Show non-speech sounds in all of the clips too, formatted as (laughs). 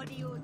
as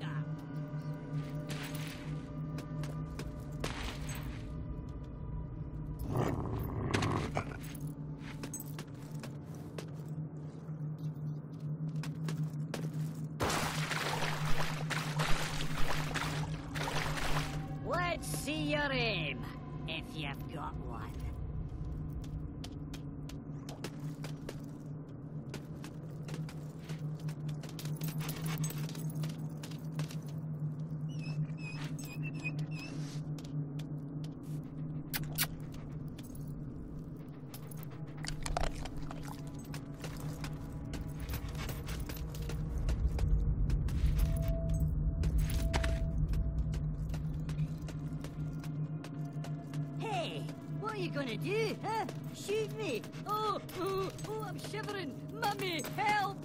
gonna do, huh? Shoot me? Oh, oh, oh, I'm shivering. Mummy, help!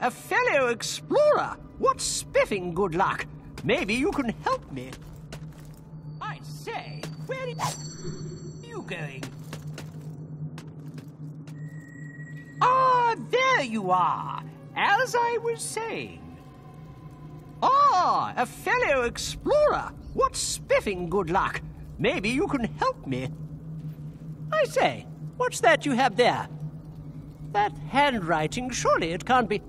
A fellow explorer. What spiffing good luck. Maybe you can help me. I say, where are you going? Ah, there you are. As I was saying. Ah, a fellow explorer. What spiffing good luck. Maybe you can help me. I say, what's that you have there? That handwriting, surely it can't be.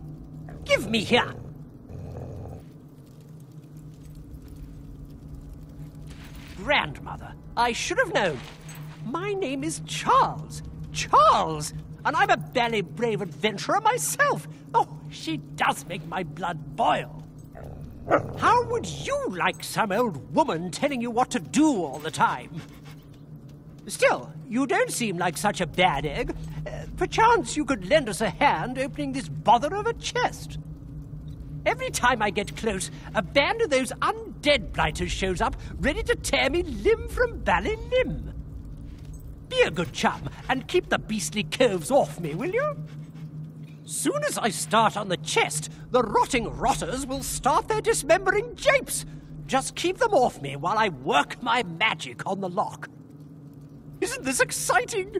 Give me here. Grandmother, I should have known. My name is Charles. Charles! And I'm a bally brave adventurer myself. Oh, she does make my blood boil. How would you like some old woman telling you what to do all the time? Still, you don't seem like such a bad egg. Uh, perchance you could lend us a hand opening this bother of a chest. Every time I get close, a band of those undead blighters shows up, ready to tear me limb from bally limb. Be a good chum and keep the beastly coves off me, will you? Soon as I start on the chest, the rotting rotters will start their dismembering japes. Just keep them off me while I work my magic on the lock. Isn't this exciting?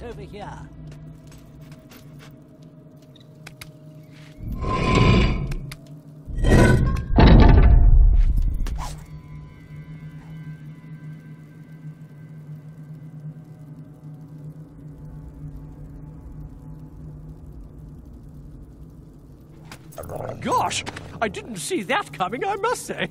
It's over here. Gosh, I didn't see that coming, I must say.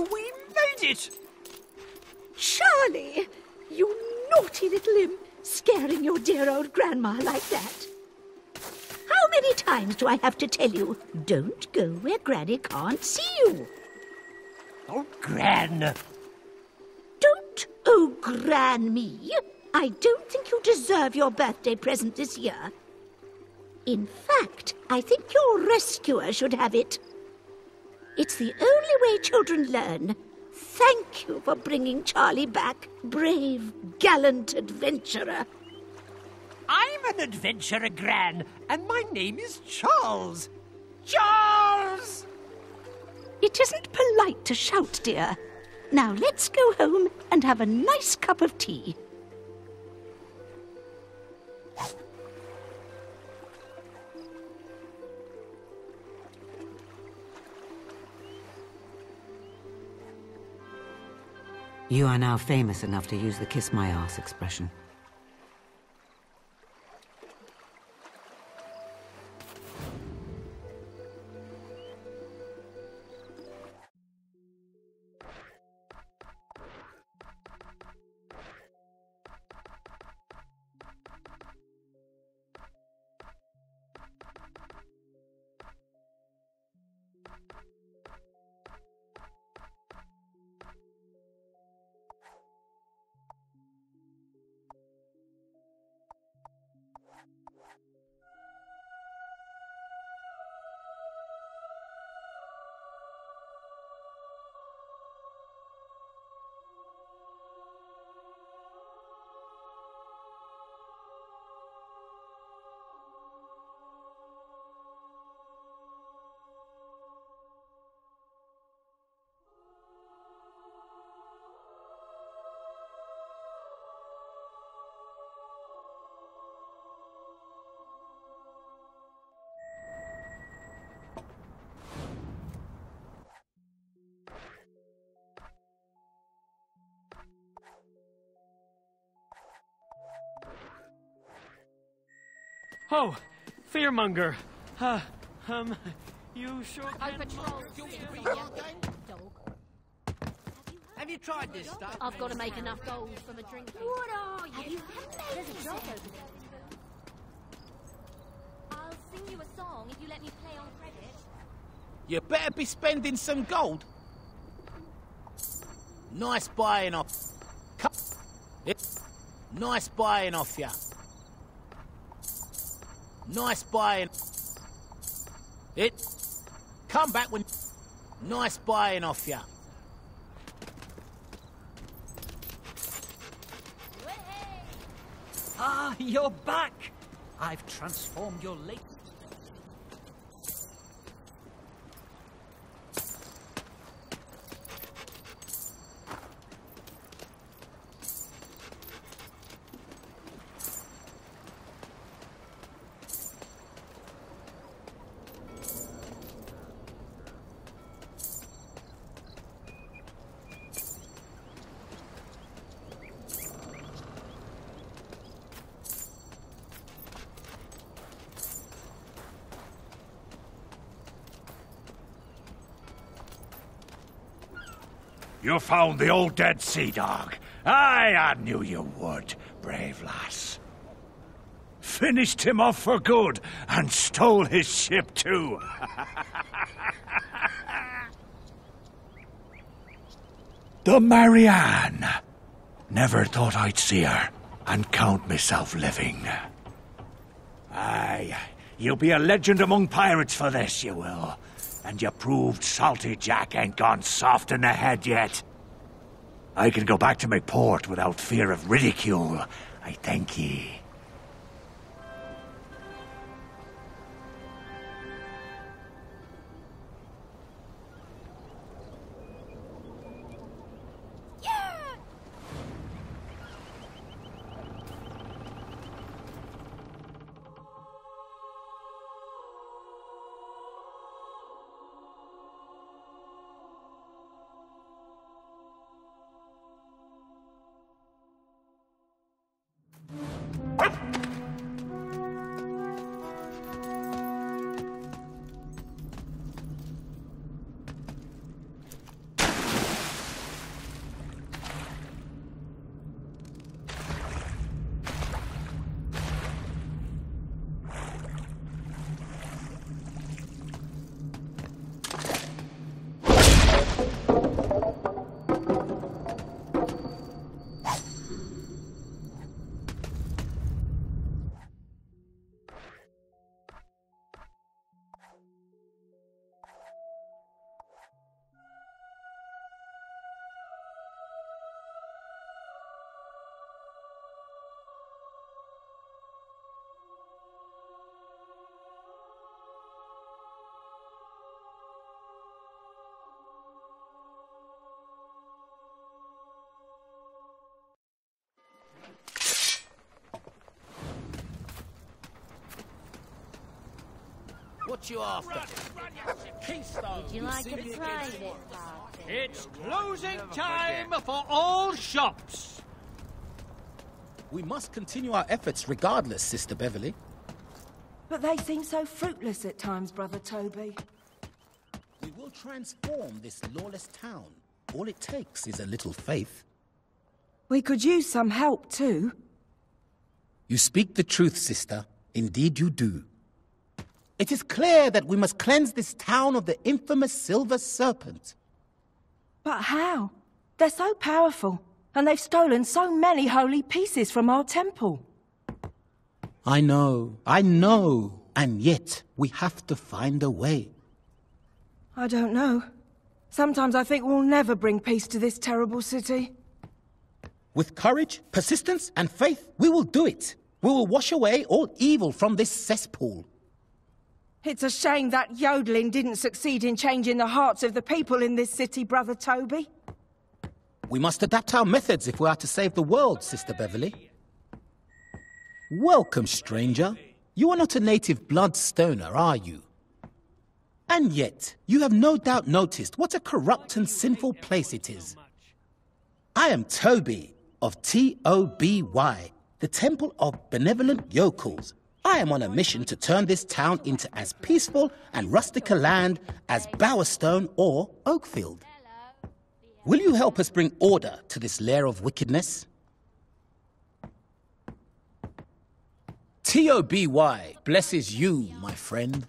We made it! Charlie, you naughty little imp, scaring your dear old grandma like that. How many times do I have to tell you, don't go where Granny can't see you? Oh, Gran. Don't oh gran me. I don't think you deserve your birthday present this year. In fact, I think your rescuer should have it. It's the only way children learn. Thank you for bringing Charlie back, brave, gallant adventurer. I'm an adventurer, Gran, and my name is Charles. Charles! It isn't polite to shout, dear. Now let's go home and have a nice cup of tea. You are now famous enough to use the kiss my ass expression. Oh, fearmonger. Uh, um, you sure can... Have you tried this stuff? I've got to make enough gold from a drink. What are you? There's a dog over there. I'll sing you a song if you let me play on credit. You better be spending some gold. Nice buying off. Come. It. Nice buying off ya. Nice buying. It. Come back when. Nice buying off ya. Ah, you're back! I've transformed your late. You found the old dead sea dog. Aye, I knew you would, brave lass. Finished him off for good and stole his ship too. (laughs) the Marianne. Never thought I'd see her and count myself living. Aye, you'll be a legend among pirates for this, you will. And you proved Salty Jack ain't gone soft in the head yet. I can go back to my port without fear of ridicule. I thank ye. What you after? Keystone. Would you like a see? private party? It's closing time for all shops. We must continue our efforts regardless, Sister Beverly. But they seem so fruitless at times, Brother Toby. We will transform this lawless town. All it takes is a little faith. We could use some help, too. You speak the truth, sister. Indeed you do. It is clear that we must cleanse this town of the infamous Silver Serpent. But how? They're so powerful, and they've stolen so many holy pieces from our temple. I know, I know, and yet we have to find a way. I don't know. Sometimes I think we'll never bring peace to this terrible city. With courage, persistence, and faith, we will do it. We will wash away all evil from this cesspool. It's a shame that yodeling didn't succeed in changing the hearts of the people in this city, Brother Toby. We must adapt our methods if we are to save the world, Sister Beverly. Welcome, stranger. You are not a native bloodstoner, are you? And yet, you have no doubt noticed what a corrupt and sinful place it is. I am Toby of T-O-B-Y, the Temple of Benevolent Yokels. I am on a mission to turn this town into as peaceful and rustic a land as Bowerstone or Oakfield. Will you help us bring order to this lair of wickedness? T-O-B-Y blesses you, my friend.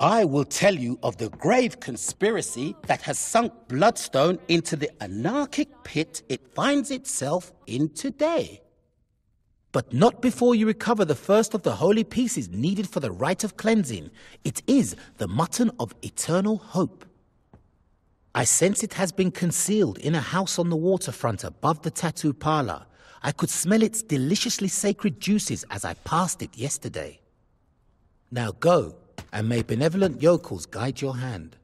I will tell you of the grave conspiracy that has sunk Bloodstone into the anarchic pit it finds itself in today. But not before you recover the first of the holy pieces needed for the rite of cleansing. It is the mutton of eternal hope. I sense it has been concealed in a house on the waterfront above the tattoo parlor. I could smell its deliciously sacred juices as I passed it yesterday. Now go, and may benevolent yokels guide your hand.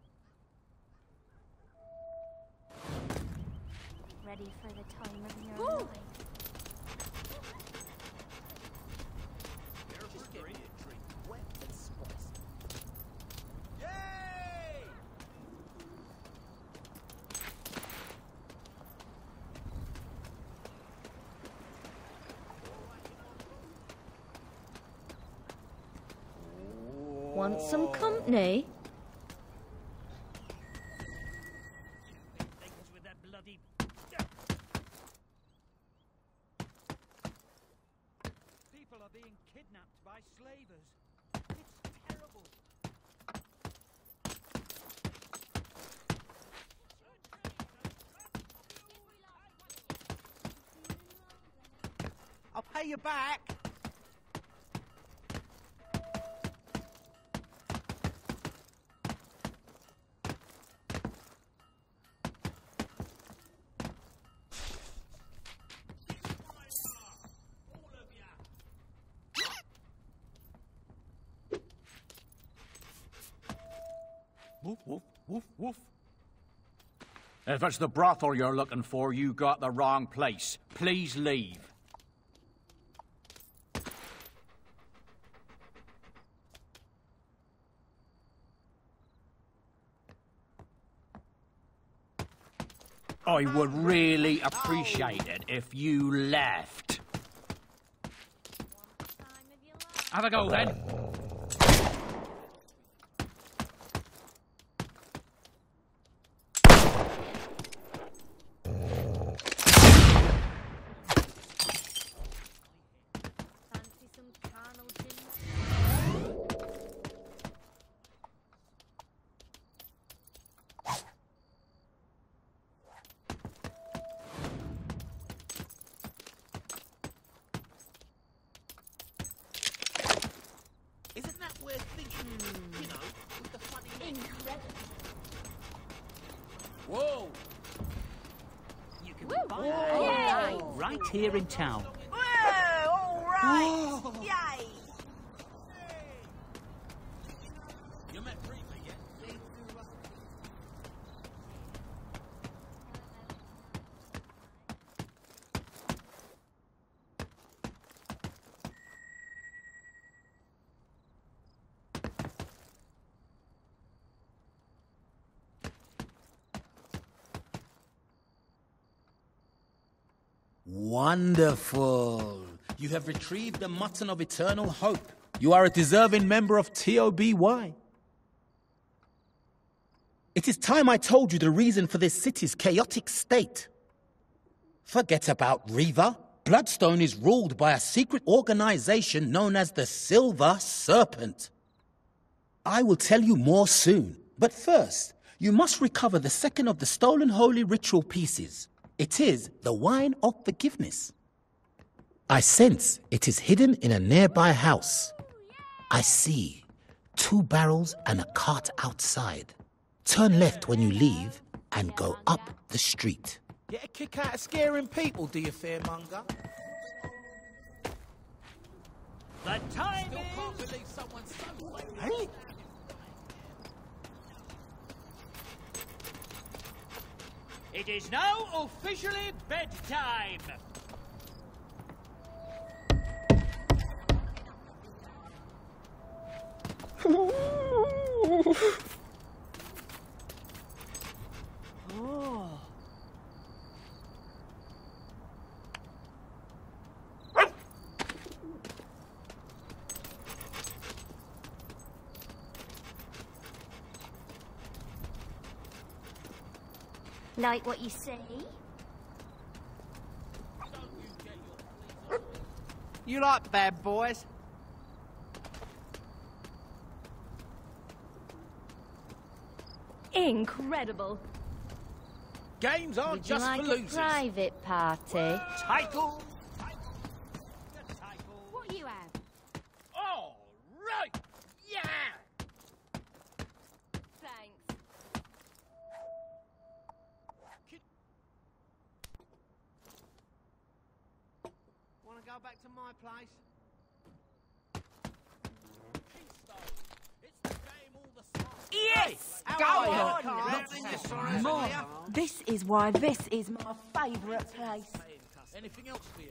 Ready for the time of your life. Want some company? Things with that bloody... People are being kidnapped by slavers. It's terrible. I'll pay you back. Woof, woof, woof, woof. If it's the brothel you're looking for, you got the wrong place. Please leave. I would really appreciate it if you left. Have a go then. Fancy some carnal gin? Isn't that weird thinking? You know, with the funny Incredible. Whoa! You can Woo! buy Oh, it nice. right here in town. all right! Wonderful. You have retrieved the mutton of eternal hope. You are a deserving member of TOBY. It is time I told you the reason for this city's chaotic state. Forget about Reaver. Bloodstone is ruled by a secret organization known as the Silver Serpent. I will tell you more soon, but first, you must recover the second of the stolen holy ritual pieces. It is the wine of forgiveness. I sense it is hidden in a nearby house. I see two barrels and a cart outside. Turn left when you leave and go up the street. Get a kick out of scaring people, do you, fearmonger? The time Still is... can't believe someone's so Hey? It is now officially bedtime. (laughs) Oh. Like what you see? You like bad boys? Incredible. Games aren't Would you just like for a losers. private party? Title. What you have? All right. Yeah. Thanks. Want to go back to my place? It's the game all the time. Yes! How Go are you? on! Not Let's in your have sorrows, more. are ya? This why this is my favourite place. Anything else for you?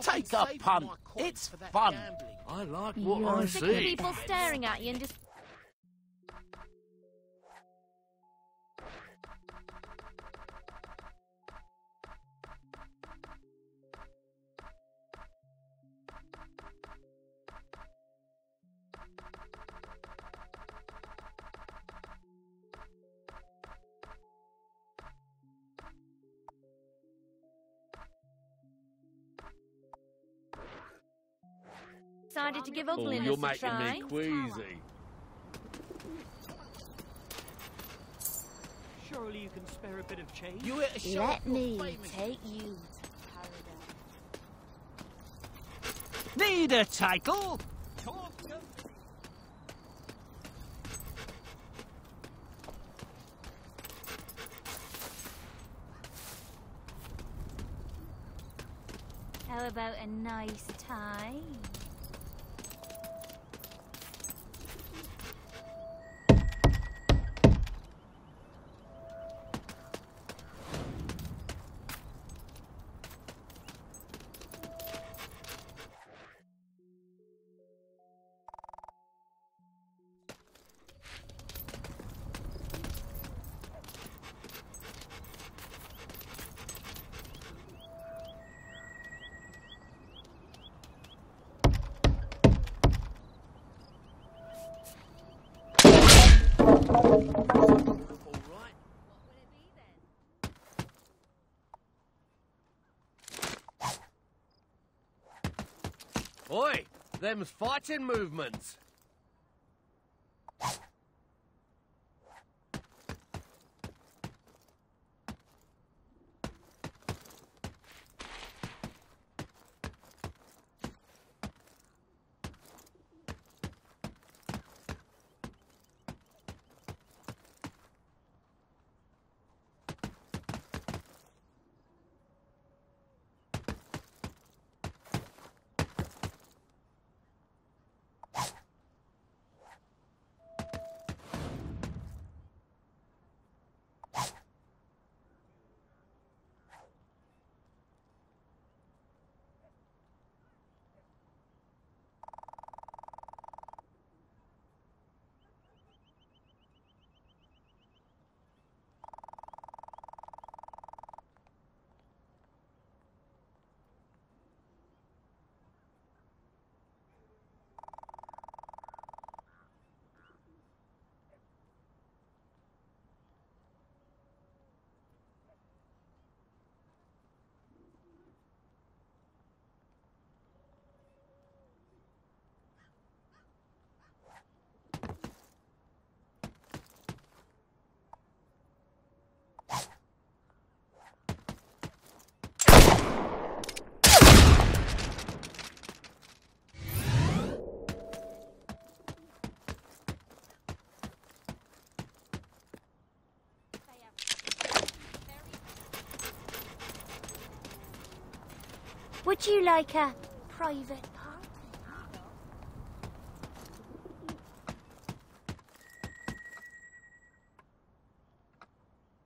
Take a punt. It's fun. I like what You're sick of people staring at you and just to give ugliness a try. queasy. Surely you can spare a bit of change. You hit a show Let me take you to paradise. Need a title? How about a nice time? Them's fighting movements. Would you like a private?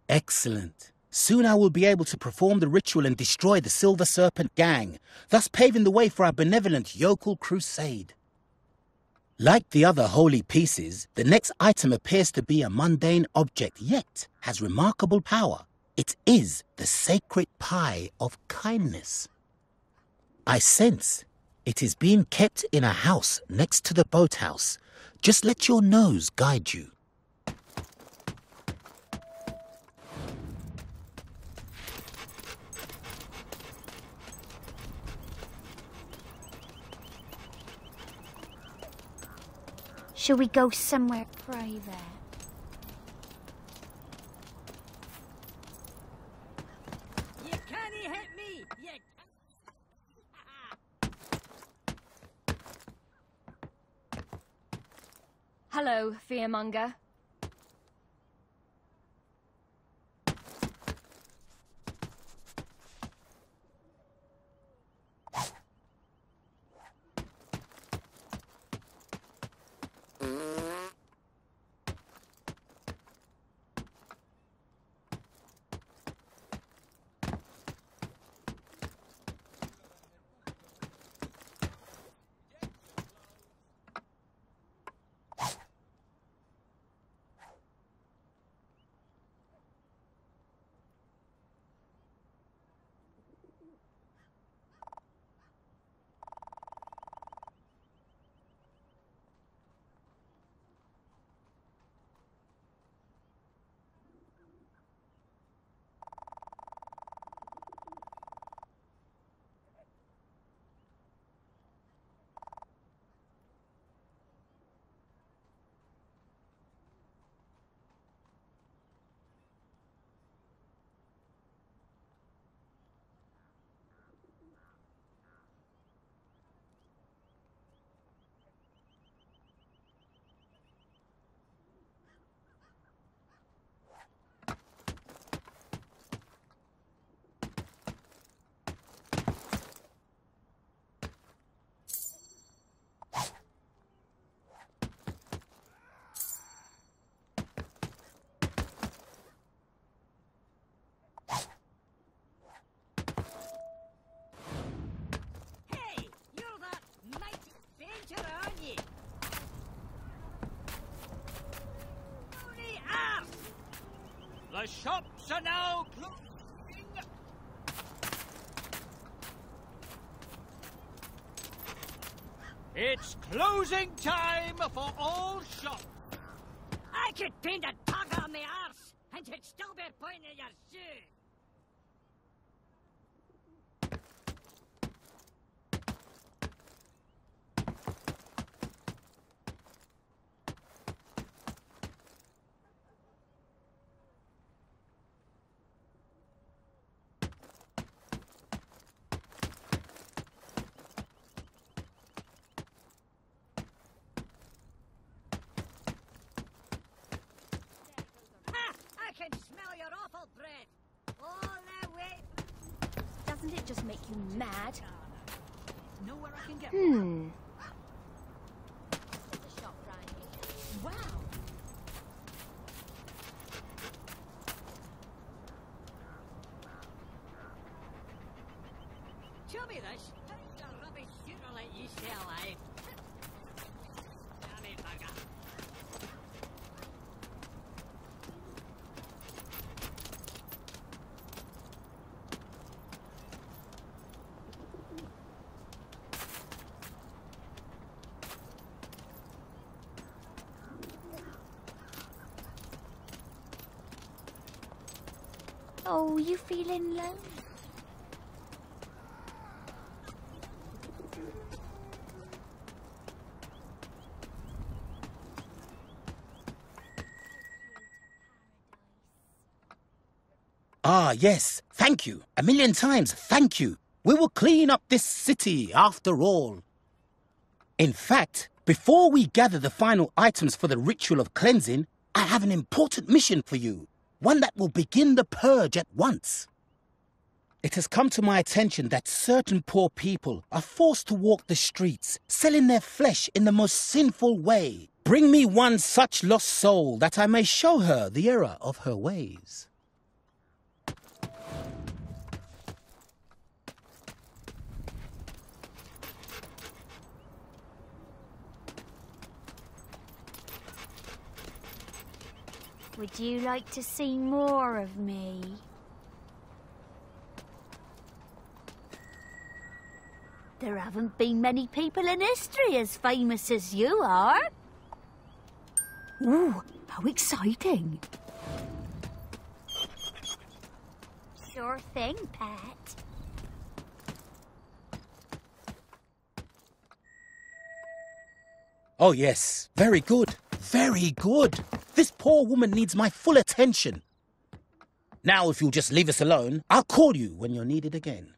Excellent. Soon I will be able to perform the ritual and destroy the Silver Serpent gang, thus paving the way for our benevolent yokel crusade. Like the other holy pieces, the next item appears to be a mundane object, yet has remarkable power. It is the sacred pie of kindness. I sense it is being kept in a house next to the boathouse. Just let your nose guide you. Shall we go somewhere private? You can't hit me! You Hello, fearmonger. Hey, you're that mighty adventurer, aren't you? Holy arse! The shops are now closing. It's closing time for all shops. I could paint a tugger on the arse, and you'd still be pointing your shoe. Ha! I can smell your awful breath. All the way. Doesn't it just make you mad? Know I can get Hmm. Wow! Tell me this. How's the rubbish shooter like you sell, eh? Damn it, bugger. Oh, you feeling low? Ah, yes. Thank you. A million times, thank you. We will clean up this city after all. In fact, before we gather the final items for the ritual of cleansing, I have an important mission for you. One that will begin the purge at once. It has come to my attention that certain poor people are forced to walk the streets, selling their flesh in the most sinful way. Bring me one such lost soul that I may show her the error of her ways. Would you like to see more of me? There haven't been many people in history as famous as you are. Ooh, how exciting. Sure thing, Pet. Oh, yes, very good, very good. This poor woman needs my full attention. Now, if you'll just leave us alone, I'll call you when you're needed again.